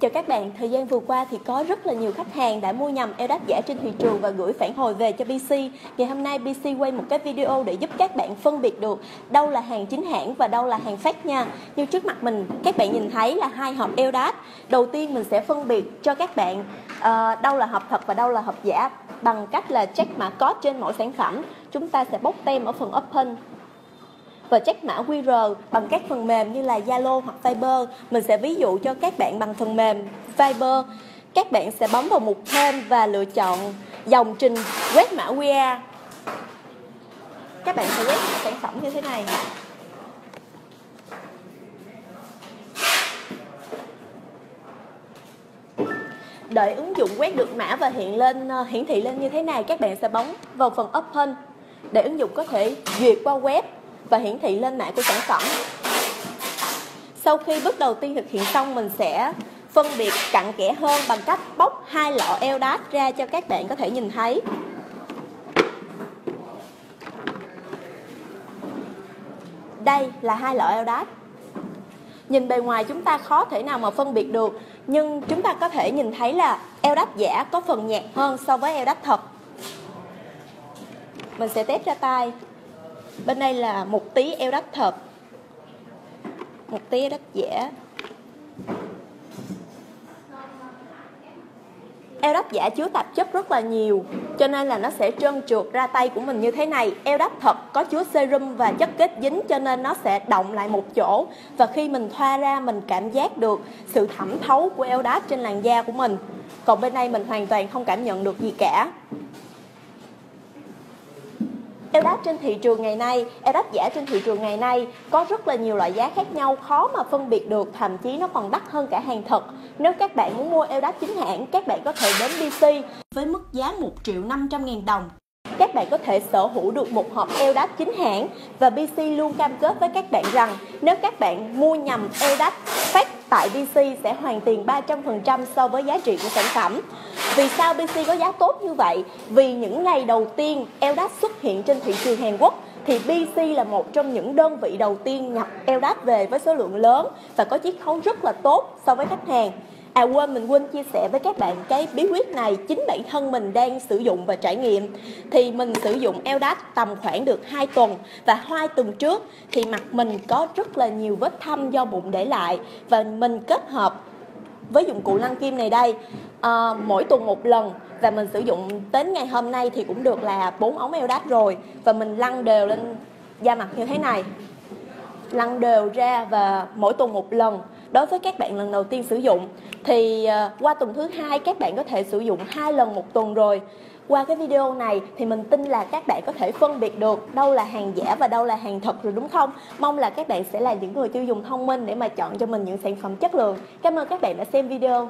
Chào các bạn, thời gian vừa qua thì có rất là nhiều khách hàng đã mua nhầm eo đáp giả trên thị trường và gửi phản hồi về cho BC. Ngày hôm nay BC quay một cái video để giúp các bạn phân biệt được đâu là hàng chính hãng và đâu là hàng fake nha. Như trước mặt mình, các bạn nhìn thấy là hai hộp eo đáp. Đầu tiên mình sẽ phân biệt cho các bạn uh, đâu là hộp thật và đâu là hộp giả bằng cách là check mã code trên mỗi sản phẩm. Chúng ta sẽ bóc tem ở phần open và check mã QR bằng các phần mềm như là Zalo hoặc Viber. Mình sẽ ví dụ cho các bạn bằng phần mềm Viber. Các bạn sẽ bấm vào mục thêm và lựa chọn dòng trình quét mã QR. Các bạn sẽ quét sản phẩm như thế này. Đợi ứng dụng quét được mã và hiện lên ờ, hiển thị lên như thế này, các bạn sẽ bấm vào phần Open để ứng dụng có thể duyệt qua web và hiển thị lên mã của sản phẩm. Sau khi bước đầu tiên thực hiện xong, mình sẽ phân biệt cặn kẽ hơn bằng cách bóc hai lọ eo đát ra cho các bạn có thể nhìn thấy. Đây là hai lọ eo đát. Nhìn bề ngoài chúng ta khó thể nào mà phân biệt được, nhưng chúng ta có thể nhìn thấy là eo đát giả có phần nhạt hơn so với eo đát thật. Mình sẽ test ra tay bên đây là một tí eo đắp thật một tí eo đắp giả eo đắp giả chứa tạp chất rất là nhiều, cho nên là nó sẽ trơn trượt ra tay của mình như thế này. Eo đắp thật có chứa serum và chất kết dính, cho nên nó sẽ động lại một chỗ. Và khi mình thoa ra, mình cảm giác được sự thẩm thấu của eo đáp trên làn da của mình. Còn bên đây mình hoàn toàn không cảm nhận được gì cả eo trên thị trường ngày nay eo giả trên thị trường ngày nay có rất là nhiều loại giá khác nhau, khó mà phân biệt được, thậm chí nó còn đắt hơn cả hàng thật. Nếu các bạn muốn mua eo chính hãng, các bạn có thể đến BC với mức giá 1 triệu 500 ngàn đồng. Các bạn có thể sở hữu được một hộp eo chính hãng và BC luôn cam kết với các bạn rằng nếu các bạn mua nhầm eo đáp phát tại BC sẽ hoàn tiền 300% so với giá trị của sản phẩm. Vì sao BC có giá tốt như vậy? Vì những ngày đầu tiên Eldat xuất hiện trên thị trường Hàn Quốc, thì BC là một trong những đơn vị đầu tiên nhập Eldat về với số lượng lớn và có chiết khấu rất là tốt so với khách hàng. À quên mình quên chia sẻ với các bạn cái bí quyết này. Chính bản thân mình đang sử dụng và trải nghiệm. Thì mình sử dụng Eldat tầm khoảng được 2 tuần. Và hai tuần trước thì mặt mình có rất là nhiều vết thâm do bụng để lại. Và mình kết hợp với dụng cụ lăn kim này đây à, mỗi tuần một lần. Và mình sử dụng đến ngày hôm nay thì cũng được là bốn ống Eldat rồi. Và mình lăn đều lên da mặt như thế này lăn đều ra và mỗi tuần một lần đối với các bạn lần đầu tiên sử dụng, thì ờ, qua tuần thứ hai các bạn có thể sử dụng hai lần một tuần rồi qua cái video này thì mình tin là các bạn có thể phân biệt được đâu là hàng giả và đâu là hàng thật rồi, đúng không? Mong là các bạn sẽ là những người tiêu dùng thông minh để mà chọn cho mình những sản phẩm chất lượng. Cảm ơn các bạn đã xem video.